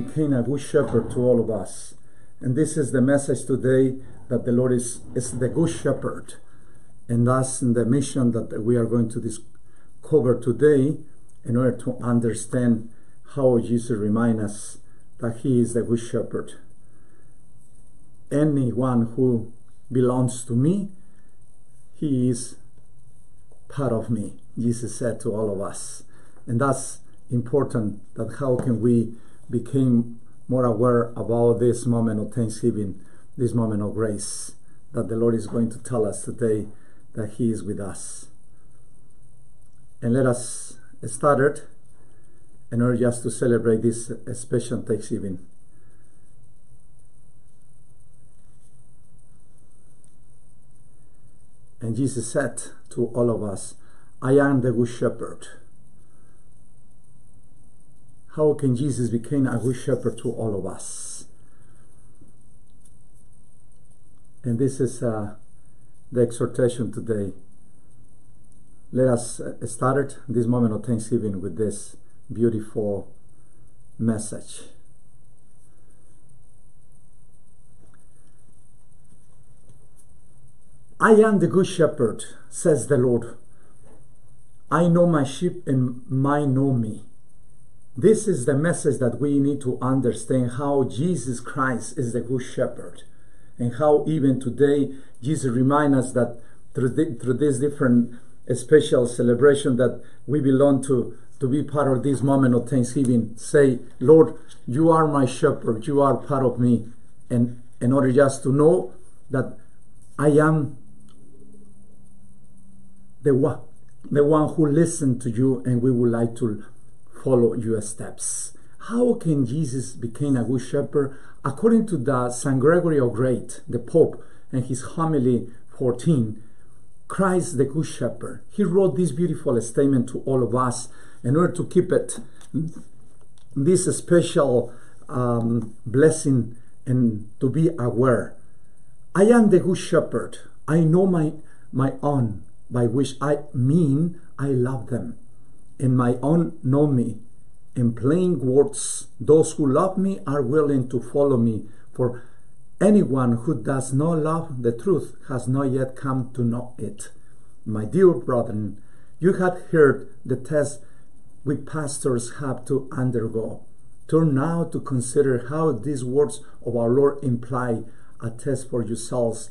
Became a good shepherd to all of us. And this is the message today that the Lord is, is the good shepherd. And that's in the mission that we are going to discover today in order to understand how Jesus reminds us that He is the good shepherd. Anyone who belongs to me, he is part of me, Jesus said to all of us. And that's important that how can we become more aware about this moment of thanksgiving, this moment of grace that the Lord is going to tell us today that He is with us. And let us start it in order just to celebrate this special Thanksgiving. And Jesus said to all of us, I am the good shepherd. How can Jesus become a good shepherd to all of us? And this is uh, the exhortation today. Let us uh, start this moment of Thanksgiving with this beautiful message. I am the good shepherd, says the Lord. I know my sheep and mine know me. This is the message that we need to understand how Jesus Christ is the good shepherd and how even today Jesus reminds us that through, the, through this different special celebration that we belong to to be part of this moment of thanksgiving say lord you are my shepherd you are part of me. And in order just to know that i am the one the one who listened to you and we would like to follow your steps how can jesus become a good shepherd according to the St. Gregory of Great, the Pope, and his homily 14, Christ the Good Shepherd. He wrote this beautiful statement to all of us in order to keep it, this special um, blessing, and to be aware. I am the Good Shepherd. I know my, my own, by which I mean I love them, and my own know me in plain words, those who love me are willing to follow me, for anyone who does not love the truth has not yet come to know it. My dear brethren, you have heard the test we pastors have to undergo. Turn now to consider how these words of our Lord imply a test for yourselves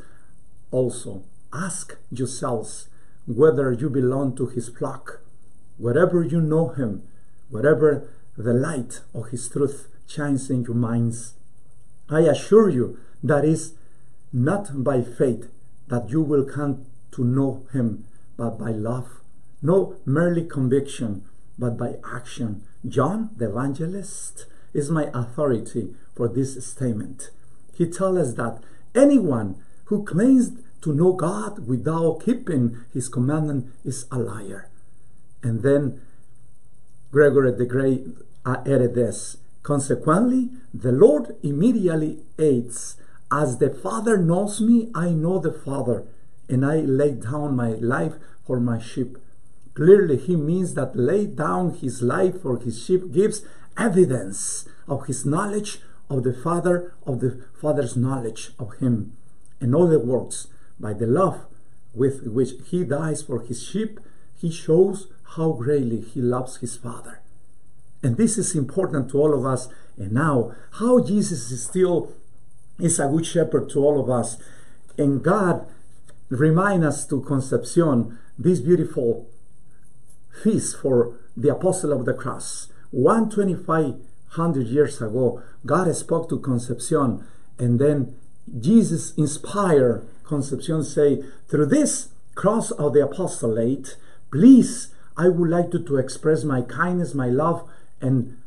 also. Ask yourselves whether you belong to his flock. Wherever you know him, wherever the light of His truth shines in your minds. I assure you that is not by faith that you will come to know Him, but by love. No merely conviction, but by action. John the Evangelist is my authority for this statement. He tells us that anyone who claims to know God without keeping His commandment is a liar. And then Gregory the Great uh, added this. Consequently, the Lord immediately adds, As the Father knows me, I know the Father, and I lay down my life for my sheep. Clearly, he means that lay down his life for his sheep gives evidence of his knowledge of the Father, of the Father's knowledge of him. In other words, by the love with which he dies for his sheep, he shows how greatly he loves his Father. And this is important to all of us. And now, how Jesus is still is a good shepherd to all of us. And God remind us to Concepcion this beautiful feast for the apostle of the cross. 12500 years ago, God spoke to Concepcion and then Jesus inspired Concepcion say, through this cross of the apostolate, please, I would like to, to express my kindness, my love, and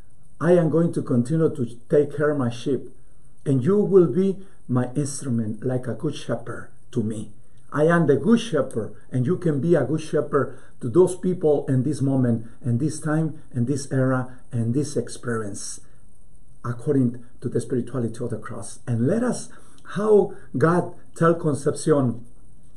I am going to continue to take care of my sheep, and you will be my instrument like a good shepherd to me. I am the good shepherd, and you can be a good shepherd to those people in this moment, and this time, and this era, and this experience, according to the spirituality of the cross. And let us, how God tell Concepcion,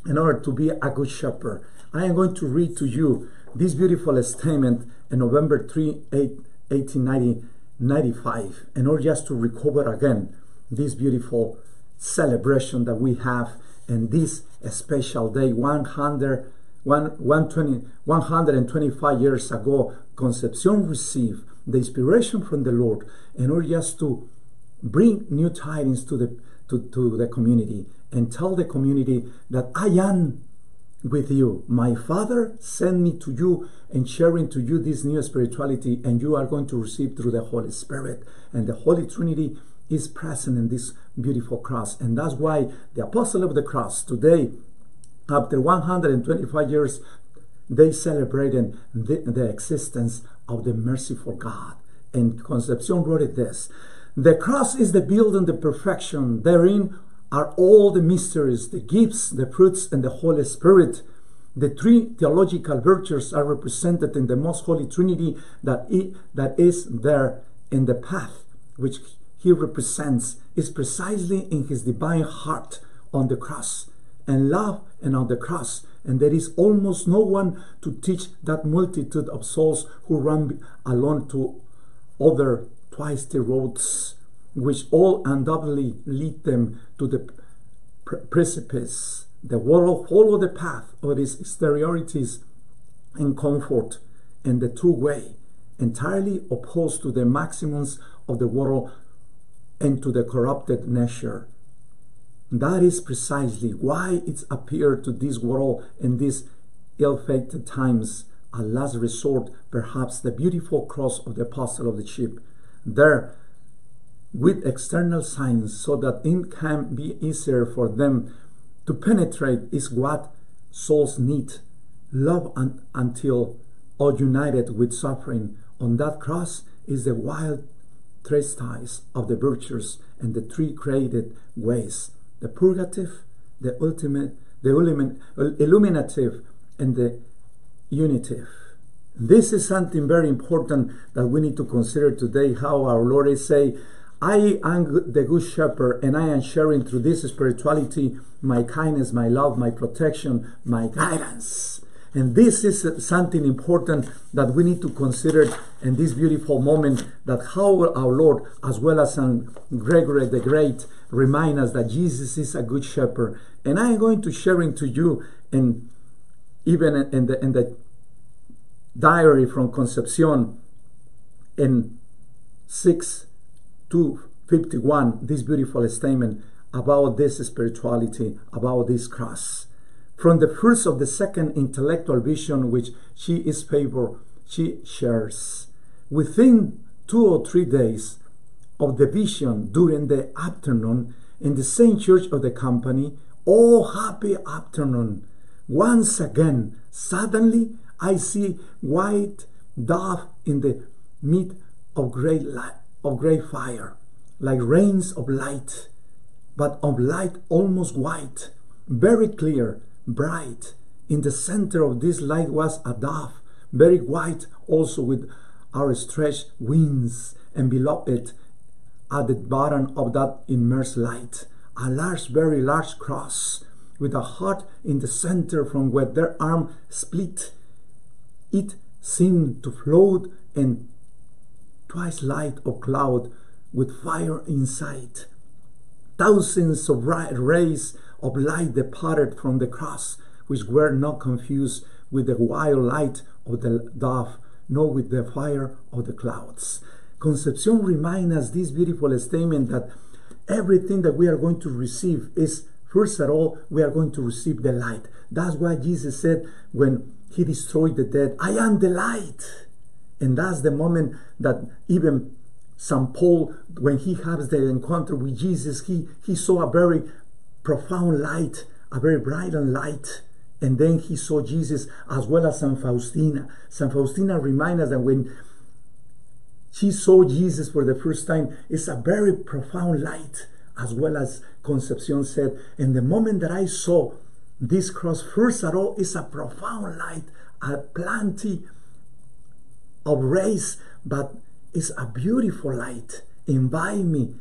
in order to be a good shepherd. I am going to read to you this beautiful statement in November 3, 8, 1890 95 in order just to recover again this beautiful celebration that we have in this special day 100 120, 125 years ago concepcion received the inspiration from the lord in order just to bring new tidings to the to, to the community and tell the community that i am with you. My Father sent me to you and sharing to you this new spirituality, and you are going to receive through the Holy Spirit. And the Holy Trinity is present in this beautiful cross. And that's why the Apostle of the Cross today, after 125 years, they celebrated the, the existence of the merciful God. And Concepcion wrote it this The cross is the building, the perfection. Therein are all the mysteries, the gifts, the fruits, and the Holy Spirit. The three theological virtues are represented in the most holy Trinity that, that is there in the path which he represents is precisely in his divine heart on the cross and love and on the cross and there is almost no one to teach that multitude of souls who run alone to other twisty roads which all undoubtedly lead them to the precipice. The world follow the path of its exteriorities and comfort and the true way, entirely opposed to the maximums of the world and to the corrupted nature. That is precisely why it's appeared to this world in these ill-fated times, a last resort, perhaps the beautiful cross of the apostle of the sheep. There, with external signs so that it can be easier for them to penetrate is what souls need. Love un- until all united with suffering on that cross is the wild treatise of the virtues and the three created ways the purgative, the ultimate, the illuminative, and the unitive. This is something very important that we need to consider today how our Lord is saying I am the good shepherd and I am sharing through this spirituality my kindness, my love, my protection, my guidance. And this is something important that we need to consider in this beautiful moment that how our Lord, as well as St. Gregory the Great, remind us that Jesus is a good shepherd. And I am going to sharing to you and even in the, in the diary from Concepcion in 6 251, this beautiful statement about this spirituality, about this cross. From the first of the second intellectual vision which she is favor, she shares. Within two or three days of the vision during the afternoon in the same church of the company, oh happy afternoon. Once again, suddenly I see white dove in the mid of great light of great fire, like rains of light, but of light almost white, very clear, bright. In the center of this light was a dove, very white, also with outstretched wings, and below it, at the bottom of that immersed light, a large, very large cross with a heart in the center from where their arm split. It seemed to float and twice light of cloud with fire inside. Thousands of rays of light departed from the cross, which were not confused with the wild light of the dove, nor with the fire of the clouds. Concepcion reminds us this beautiful statement that everything that we are going to receive is, first of all, we are going to receive the light. That's why Jesus said when he destroyed the dead, I am the light. And that's the moment that even St. Paul, when he has the encounter with Jesus, he, he saw a very profound light, a very bright and light. And then he saw Jesus as well as St. Faustina. St. Faustina reminds us that when she saw Jesus for the first time, it's a very profound light, as well as Concepcion said. And the moment that I saw this cross, first of all, it's a profound light, a plenty of rays, but it's a beautiful light. Invite me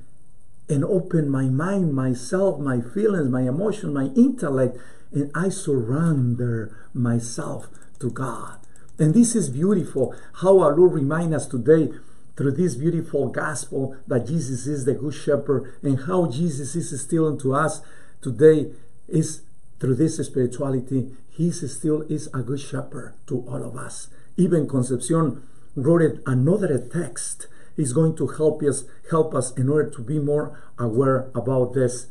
and open my mind, myself, my feelings, my emotion, my intellect, and I surrender myself to God. And this is beautiful how our Lord reminds us today through this beautiful gospel that Jesus is the good shepherd and how Jesus is still unto us today is through this spirituality. He still is a good shepherd to all of us. Even Concepcion wrote another text is going to help us help us in order to be more aware about this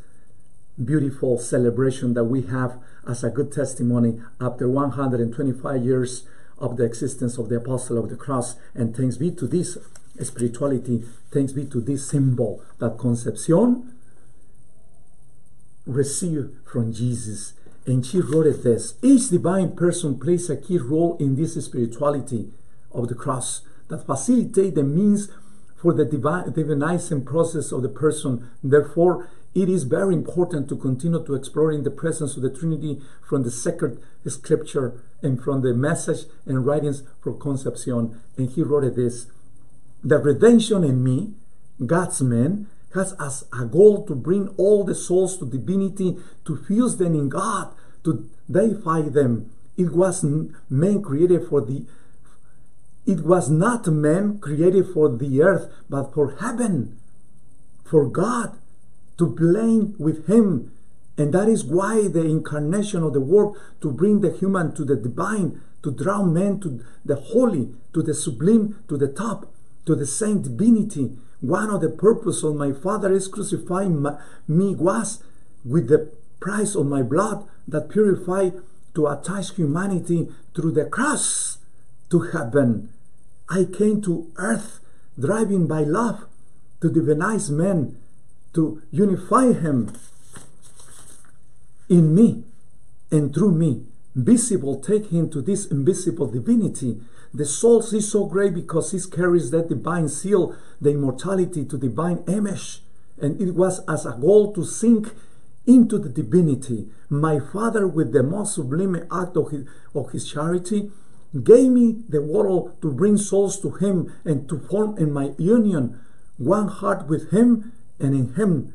beautiful celebration that we have as a good testimony after 125 years of the existence of the apostle of the cross. And thanks be to this spirituality thanks be to this symbol that concepcion received from jesus. And she wrote it this each divine person plays a key role in this spirituality of the cross that facilitate the means for the divinizing process of the person. Therefore, it is very important to continue to explore in the presence of the Trinity from the sacred scripture and from the message and writings for Concepcion. And he wrote this The redemption in me, God's man, has as a goal to bring all the souls to divinity, to fuse them in God, to deify them. It was man created for the it was not man created for the earth, but for heaven, for God, to blend with Him. And that is why the incarnation of the Word, to bring the human to the divine, to draw men to the holy, to the sublime, to the top, to the same divinity. One of the purpose of my Father is crucifying me was with the price of my blood that purified to attach humanity through the cross to heaven. I came to earth driving by love to divinize man, to unify him in me and through me. Visible, take him to this invisible divinity. The soul is so great because it carries that divine seal, the immortality to divine image. And it was as a goal to sink into the divinity. My Father, with the most sublime act of his, of his charity, gave me the world to bring souls to him and to form in my union one heart with him and in him.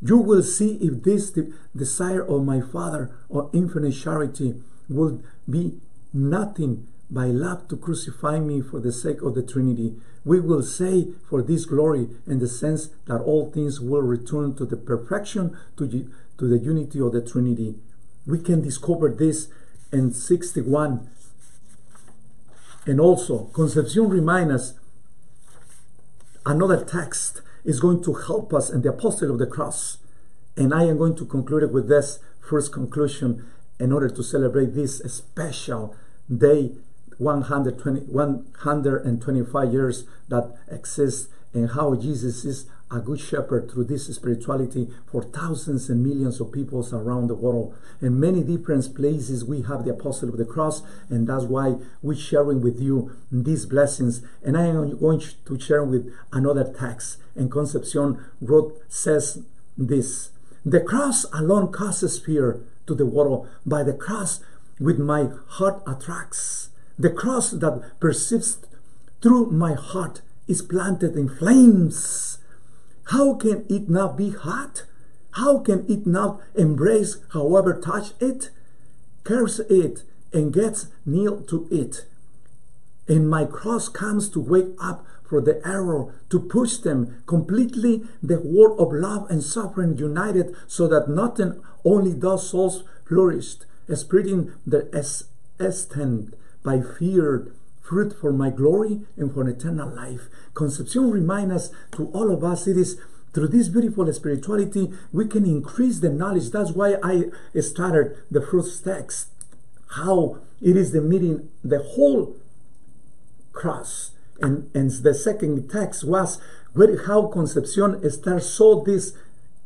You will see if this desire of my father or infinite charity will be nothing by love to crucify me for the sake of the trinity. We will say for this glory in the sense that all things will return to the perfection to, to the unity of the trinity. We can discover this in 61 and also, Concepcion reminds us another text is going to help us in the apostle of the cross. And I am going to conclude it with this first conclusion in order to celebrate this special day 120, 125 years that exists and how Jesus is a good shepherd through this spirituality for thousands and millions of peoples around the world. In many different places, we have the apostle of the cross, and that's why we're sharing with you these blessings. And I am going to share with another text. And Concepcion wrote says this: The cross alone causes fear to the world. By the cross, with my heart attracts. The cross that persists through my heart is planted in flames how can it not be hot? How can it not embrace, however, touch it? Curse it and gets kneel to it. And my cross comes to wake up for the error, to push them completely the word of love and suffering united so that nothing only does souls flourish, spreading their essence by fear fruit for my glory and for eternal life. Concepcion reminds us to all of us it is through this beautiful spirituality we can increase the knowledge. That's why I started the first text. How it is the meeting, the whole cross. And, and the second text was where, how Concepcion starts saw this,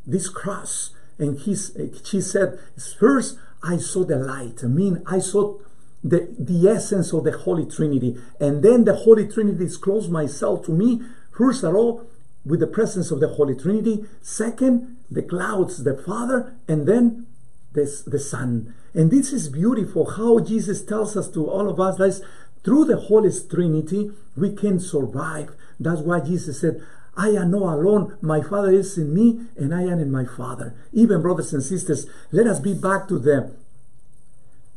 this cross. And he's, she said, first I saw the light. I mean, I saw the, the essence of the Holy Trinity. And then the Holy Trinity disclosed myself to me, first of all, with the presence of the Holy Trinity. Second, the clouds, the Father, and then this, the Son. And this is beautiful how Jesus tells us to all of us that through the Holy Trinity we can survive. That's why Jesus said, I am not alone. My Father is in me, and I am in my Father. Even brothers and sisters, let us be back to the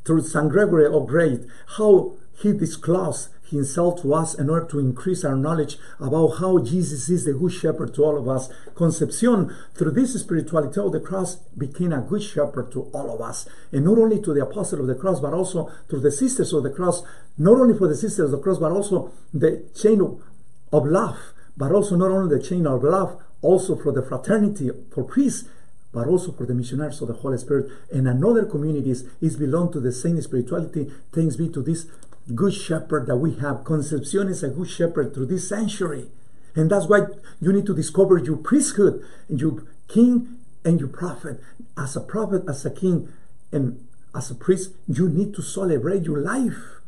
through St. Gregory of Great, how he disclosed himself to us in order to increase our knowledge about how Jesus is the good shepherd to all of us. Concepcion, through this spirituality of the cross, became a good shepherd to all of us. And not only to the apostle of the cross, but also to the sisters of the cross, not only for the sisters of the cross, but also the chain of, of love, but also not only the chain of love, also for the fraternity, for peace, but also for the missionaries of the Holy Spirit and another communities is belong to the same spirituality. Thanks be to this good shepherd that we have. Concepcion is a good shepherd through this century. And that's why you need to discover your priesthood, and your king and your prophet. As a prophet, as a king, and as a priest, you need to celebrate your life.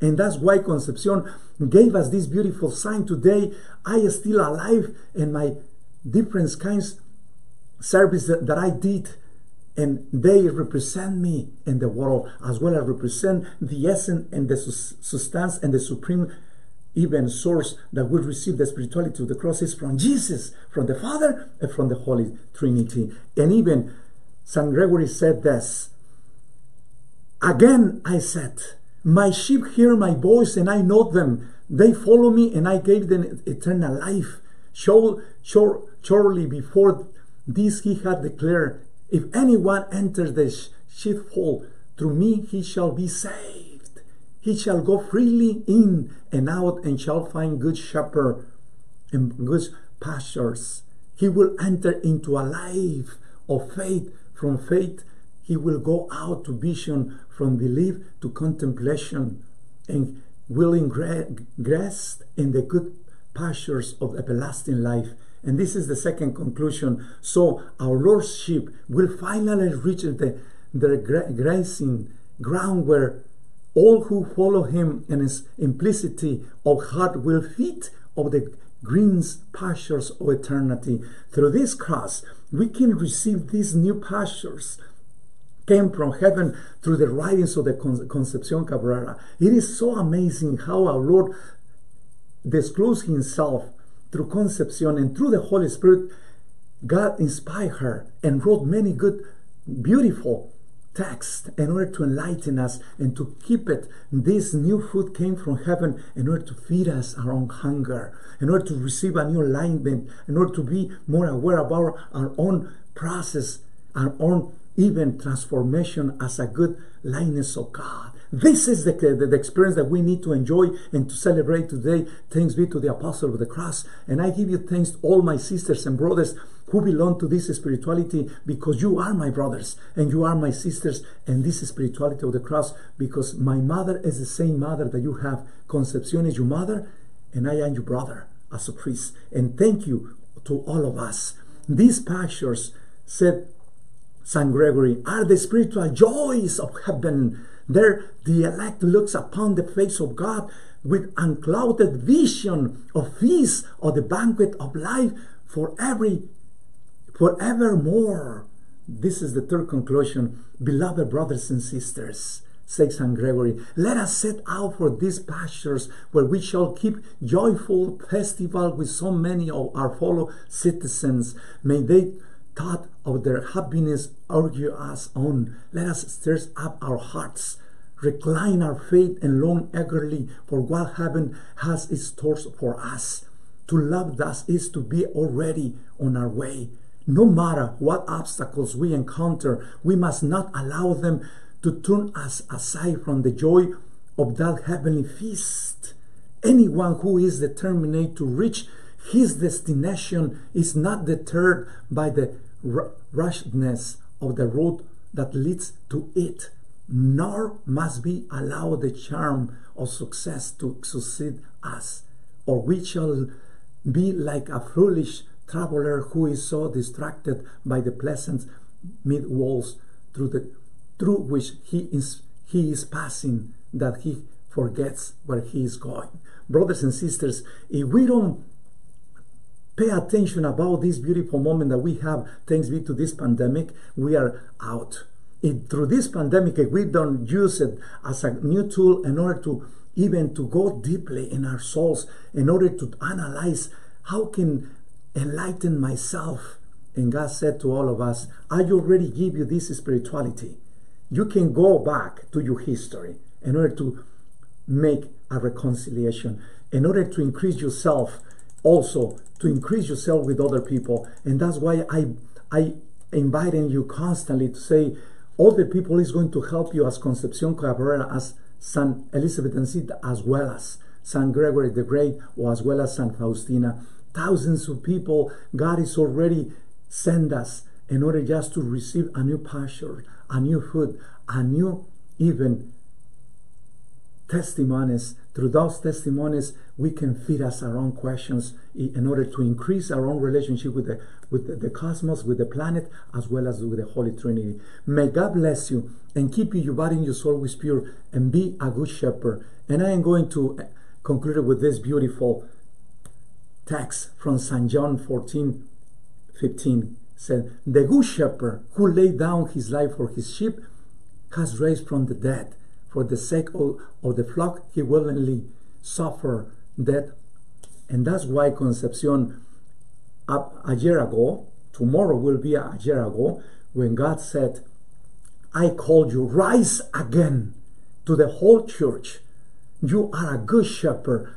And that's why Concepcion gave us this beautiful sign today. I am still alive, and my different kinds service that, that I did and they represent me in the world as well as represent the essence and the substance and the supreme even source that will receive the spirituality of the cross is from Jesus, from the Father, and from the Holy Trinity. And even St. Gregory said this Again I said, My sheep hear my voice, and I know them. They follow me, and I gave them eternal life. Surely before this he had declared, If anyone enters the sheepfold through me, he shall be saved. He shall go freely in and out and shall find good shepherd and good pastures. He will enter into a life of faith. From faith, he will go out to vision, from belief to contemplation, and will ingress in the good pastures of everlasting life. And this is the second conclusion. So our Lordship will finally reach the, the grazing ground where all who follow him in his implicity of heart will feed of the green pastures of eternity. Through this cross, we can receive these new pastures came from heaven through the writings of the Concepcion Cabrera. It is so amazing how our Lord disclosed himself through Concepcion and through the Holy Spirit, God inspired her and wrote many good, beautiful texts in order to enlighten us and to keep it. This new food came from heaven in order to feed us our own hunger, in order to receive a new alignment, in order to be more aware our, our own process, our own even transformation as a good likeness of God. This is the, the, the, experience that we need to enjoy and to celebrate today. Thanks be to the apostle of the cross. And I give you thanks to all my sisters and brothers who belong to this spirituality because you are my brothers and you are my sisters and this spirituality of the cross because my mother is the same mother that you have. Concepcion is your mother and I am your brother as a priest. And thank you to all of us. These pastures, said St. Gregory, are the spiritual joys of heaven there, the elect looks upon the face of God with unclouded vision of feast or the banquet of life for every forevermore. This is the third conclusion. Beloved brothers and sisters, says St. Gregory, let us set out for these pastures where we shall keep joyful festival with so many of our fellow citizens. May they thought of their happiness urge us on. Let us stir up our hearts, recline our faith, and long eagerly for what heaven has in store for us. To love thus is to be already on our way. No matter what obstacles we encounter, we must not allow them to turn us aside from the joy of that heavenly feast. Anyone who is determined to reach his destination is not deterred by the rushness of the road that leads to it, nor must be allowed the charm of success to succeed us, or we shall be like a foolish traveler who is so distracted by the pleasant mid walls through the through which he is he is passing that he forgets where he is going. Brothers and sisters, if we don't pay attention about this beautiful moment that we have thanks be to this pandemic. We are out. It, through this pandemic we don't use it as a new tool in order to even to go deeply in our souls in order to analyze how can enlighten myself. And god said to all of us i already give you this spirituality. You can go back to your history in order to make a reconciliation in order to increase yourself also to increase yourself with other people. And that's why i i inviting you constantly to say other people is going to help you as concepcion cabrera as san elizabeth and as well as san gregory the great or as well as san faustina. Thousands of people god is already send us in order just to receive a new pasture a new food a new even testimonies. Through those testimonies, we can feed us our own questions in order to increase our own relationship with the with the, cosmos, with the planet, as well as with the Holy Trinity. May God bless you and keep you, your body and your soul with pure, and be a good shepherd. And I am going to eh, conclude with this beautiful text from St. John 14, 15 said, The good shepherd who laid down his life for his sheep has raised from the dead for the sake of, of the flock, he willingly suffered death. And that's why Concepcion, a, a year ago, tomorrow will be a year ago, when God said, I called you, rise again to the whole church. You are a good shepherd.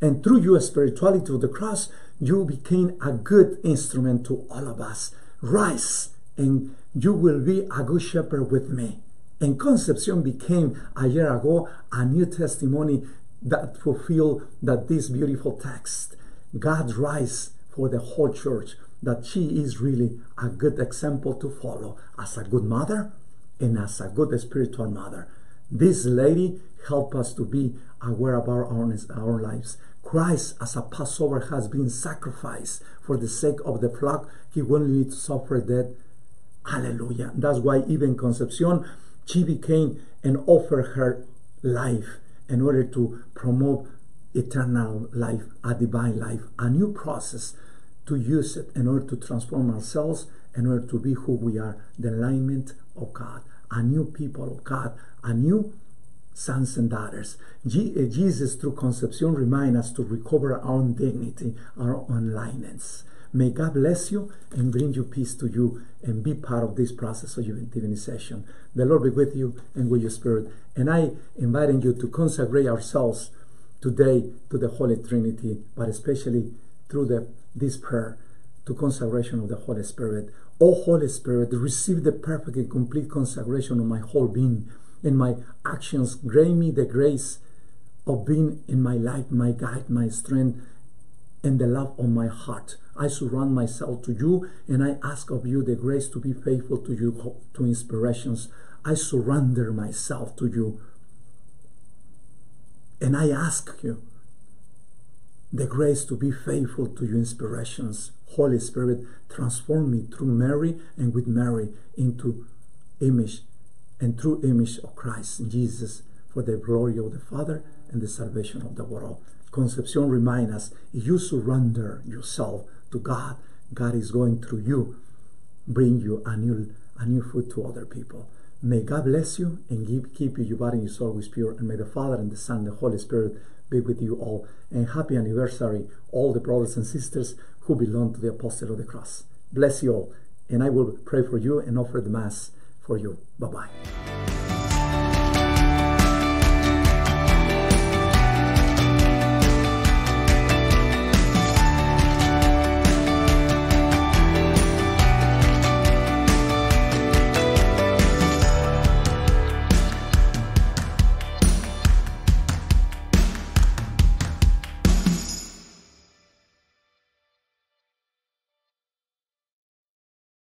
And through your spirituality of the cross, you became a good instrument to all of us. Rise, and you will be a good shepherd with me. And Concepcion became a year ago a new testimony that fulfilled that this beautiful text. God rise for the whole church, that she is really a good example to follow as a good mother and as a good spiritual mother. This lady help us to be aware of our our lives. Christ as a Passover has been sacrificed for the sake of the flock. He will need to suffer death. Hallelujah. That's why even Concepcion she became and offered her life in order to promote eternal life, a divine life, a new process to use it in order to transform ourselves, in order to be who we are, the alignment of God, a new people of God, a new sons and daughters. Eh, Jesus, through Concepcion, remind us to recover our own dignity, our own. May God bless you and bring you peace to you and be part of this process of your divinization. The Lord be with you and with your spirit. And I inviting you to consecrate ourselves today to the Holy Trinity, but especially through the, this prayer to consecration of the Holy Spirit. O Holy Spirit, receive the perfect and complete consecration of my whole being and my actions. Grant me the grace of being in my life, my guide, my strength, and the love of my heart. I surround myself to you and I ask of you the grace to be faithful to you, to inspirations. I surrender myself to you. And I ask you the grace to be faithful to your inspirations. Holy Spirit, transform me through Mary and with Mary into image and true image of Christ Jesus for the glory of the Father and the salvation of the world. Concepcion reminds us you surrender yourself to God, God is going through you, bring you a new, a new food to other people. May God bless you and give, keep you, your body and your soul with pure. And may the Father and the Son and the Holy Spirit be with you all. And happy anniversary, all the brothers and sisters who belong to the Apostle of the Cross. Bless you all. And I will pray for you and offer the Mass for you. Bye bye.